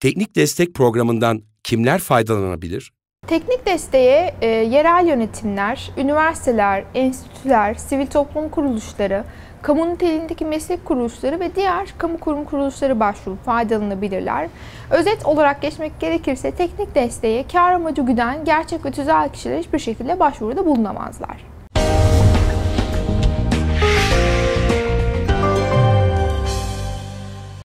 Teknik destek programından kimler faydalanabilir? Teknik desteğe e, yerel yönetimler, üniversiteler, enstitüler, sivil toplum kuruluşları, kamu niteliğindeki meslek kuruluşları ve diğer kamu kurum kuruluşları başvurup faydalanabilirler. Özet olarak geçmek gerekirse teknik desteğe kar amacı güden gerçek ve tüzel kişiler hiçbir şekilde başvuruda bulunamazlar.